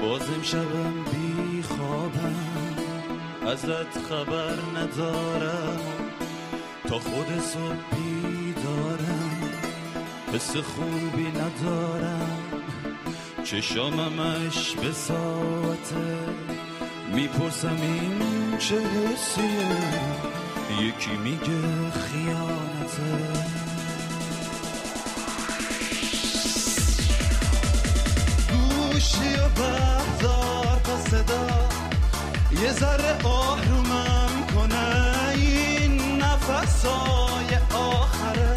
بازم شبم بی خوابم. ازت خبر ندارم. تا خود صبح بیدارم. حس خوبی ندارم. چشاممش به ساعته. می‌پرسم این چه حسیه یکی میگه خیانته. گوشی و بردار صدا. یه ذره آرومم کنه این نفسای آخره.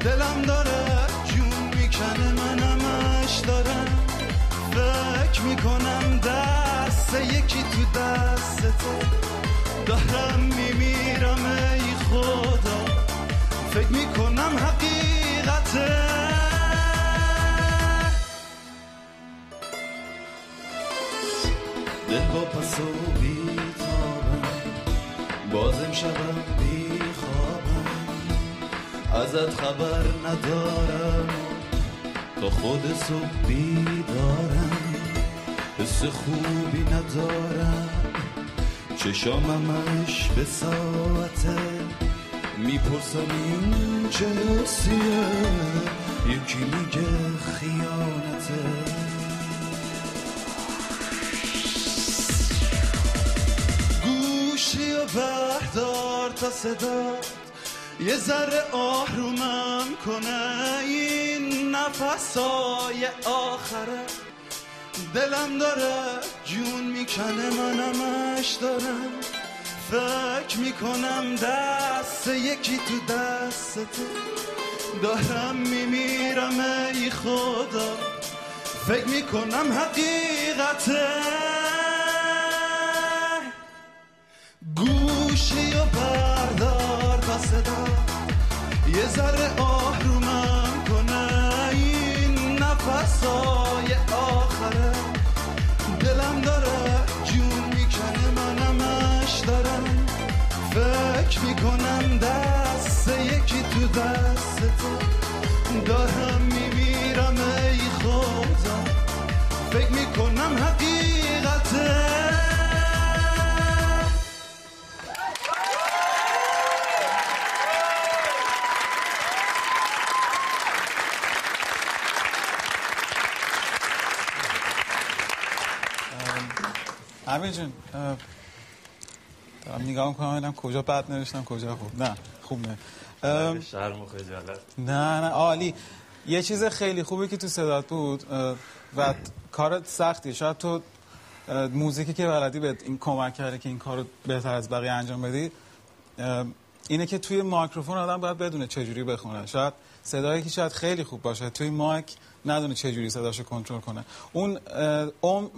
دلم داره جون می‌کنه منمش دارم فکر می‌کنم دست یکی تو دست تو دارم میمیرم ای خدا. فکر می‌کنم حقیقته دل با پس و بیتابم. بازم شبم بی خوابم ازت خبر ندارم. تا خود صبح بیدارم. حس خوبی ندارم. چشاممش به ساعته. می‌پرسم این چه حسیه؟ یکی میگه خیانته. و بردار تا صدا. یه ذره آرومم کنه. این نفسای آخره. دلم داره جون می‌کنه منمش دارم فکر می‌کنم دست یکی تو دست تو دارم میمیرم ای خدا. فکر می‌کنم حقیقته. امیر جون دارم نگاه می‌کنم ببینم کجا بد نوشتم کجا خوب. نه خوب نه. شرم و خجالت نه نه عالی. یه چیز خیلی خوبی که تو صدات بود و کارت سختی. شاید تو موزیکی که بلدی بهت این کمک کرده که این کارو بهتر از بقیه انجام بدی اینه که توی مایکروفون آدم باید بدونه چجوری بخونه. شاید صدایی که شاید خیلی خوب باشه توی مایک ندونه چجوری صداشو کنترل کنه. اون ام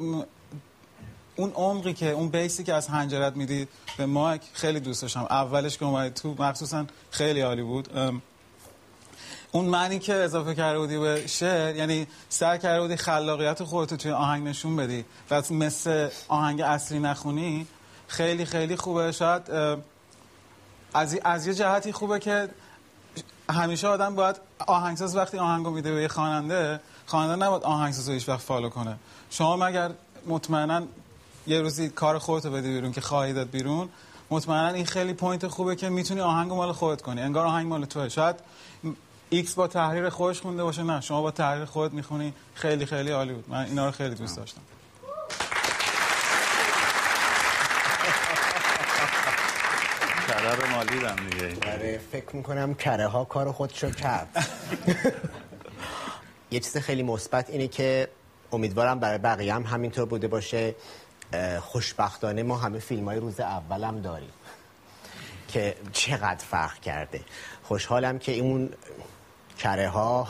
اون عمقی که اون بیسی که از هنجرت میدی به مایک خیلی دوست داشتم. اولش که اومدی تو مخصوصا خیلی عالی بود. اون معنی که اضافه کرده بودی به شعر یعنی سعی کرده بودی خلاقیت خودتو توی آهنگ نشون بدی. و مثل آهنگ اصلی نخونی خیلی خیلی خوبه. شاید از از یه جهتی خوبه که همیشه آدم باید آهنگساز وقتی آهنگو میده به یه خواننده خواننده نباید آهنگساز رو هیچ وقت follow کنه. شما مگر مطمئنا یه روزی کار خودتو بدی بیرون که خواهی داد بیرون مطمئنا این خیلی point خوبه که می‌تونی آهنگو مال خودت کنی. انگار آهنگ مال توه. شاید X با تحریر خودش خونده باشه نه. شما با تحریر خودت می‌خونی خیلی خیلی عالی بود. من اینا رو خیلی دوست داشتم. کره رو مالیدم دیگه. آره فکر می‌کنم کره ها کار خودشو کرد. یه چیز خیلی مثبت اینه که امیدوارم برای بقیه هم همینطور بوده باشه. خوشبختانه ما همه فیلم های روز اولم داریم که چقدر فرق کرده. خوشحالم که اون کره ها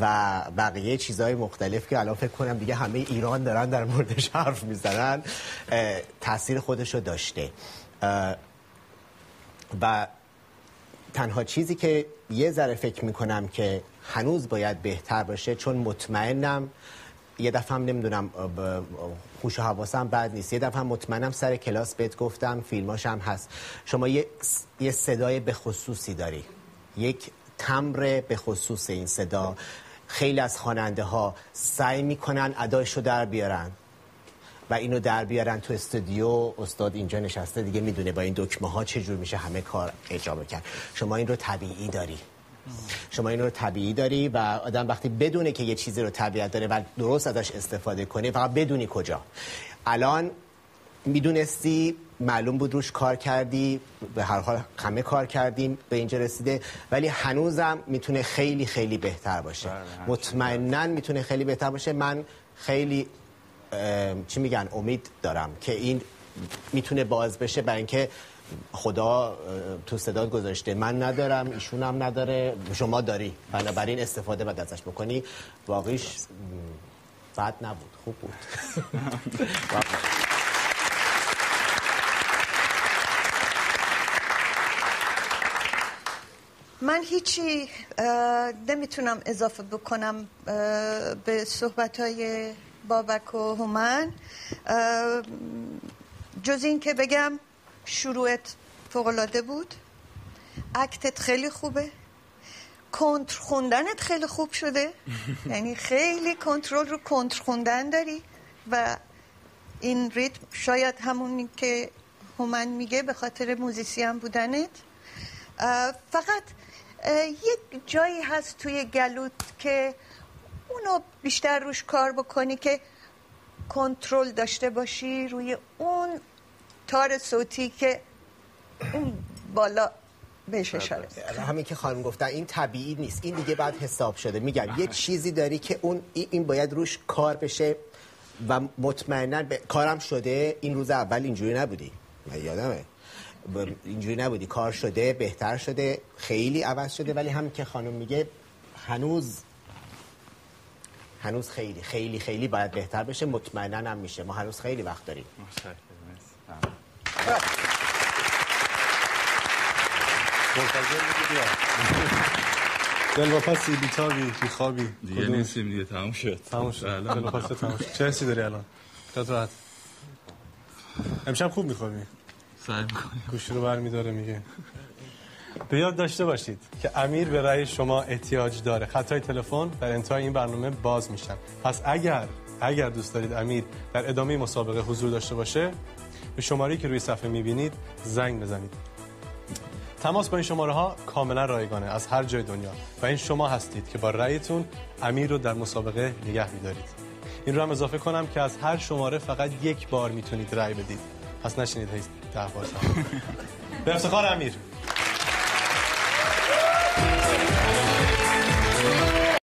و بقیه چیزهای مختلف که الان فکر کنم دیگه همه ایران دارن در موردش حرف می‌زنن تاثیر خودش رو داشته. و تنها چیزی که یه ذره فکر می‌کنم که هنوز باید بهتر باشه چون مطمئنم یه دفعه هم نمی‌دونم خوش و حواسم بد نیست. یه دفعه هم مطمئنم سر کلاس بهت گفتم فیلماش هم هست. شما یه, یه صدای به خصوصی داری. یک تمر به خصوص این صدا. خیلی از خواننده ها سعی می‌کنن ادایشو در بیارن و اینو در بیارن تو استودیو. استاد اینجا نشسته دیگه می‌دونه با این دکمه ها چه جور میشه همه کار اجرا بکن شما این رو طبیعی داری. شما این رو طبیعی داری و آدم وقتی بدونه که یه چیزی رو طبیعت داره و درست ازش استفاده کنه فقط بدونی کجا. الان می‌دونستی معلوم بود روش کار کردی به هر حال همه کار کردیم به اینجا رسیده ولی هنوزم می‌تونه خیلی خیلی بهتر باشه. مطمئنا می‌تونه خیلی بهتر باشه. من خیلی چی میگن امید دارم که این می‌تونه باز بشه برای اینکه خدا تو صدات گذاشته. من ندارم ایشون هم نداره. شما داری. بنابراین استفاده باید ازش بکنی. واقعیش بد نبود. خوب بود. من هیچی نمی‌تونم اضافه بکنم به صحبت های بابک و هومن. جز این که بگم شروعت فوقلاده بود. اکتت خیلی خوبه. کنتر خوندنت خیلی خوب شده. یعنی خیلی کنترل رو کنتر خوندن داری و این ریتم شاید همونی که هومن میگه به خاطر موزیسین بودنت. فقط یک جایی هست توی گلوت که اونو بیشتر روش کار بکنی که کنترل داشته باشی روی اون تار صوتی که اون بالا بهش اشاره همین که خانم گفتن این طبیعی نیست. این دیگه بعد حساب شده. میگم یه چیزی داری که اون این باید روش کار بشه و مطمئنا به کارم شده. این روز اول اینجوری نبودی. من یادمه. ب- اینجوری نبودی. کار شده بهتر شده خیلی عوض شده. ولی همین که خانم میگه هنوز هنوز خیلی خیلی خیلی باید بهتر بشه. مطمئنا هم میشه. ما هنوز خیلی وقت داریم. بودی بیا. دلواپسی بیتابی بیخوابی دیگه؟ نیستیم دیگه تموم شد. تموم شد. بله. دلواپسی تموم شد. چه حسی داری الان؟ خیالت راحت امشب خوب میخوابی؟ سعی می‌کنیم. گوشی رو برمیداره میگه. به یاد داشته باشید که امیر به رأی شما احتیاج داره. خطای تلفن در انتهای این برنامه باز میشن. پس اگر اگر دوست دارید امیر در ادامه مسابقه حضور داشته باشه به شماره که روی صفحه می‌بینید زنگ بزنید. تماس با این شماره ها کاملا رایگانه از هر جای دنیا و این شما هستید که با رأیتون امیر رو در مسابقه نگه میدارید. این رو هم اضافه کنم که از هر شماره فقط یک بار می‌تونید رأی بدید. پس نشینید هیچ ده بار. به افتخار امیر.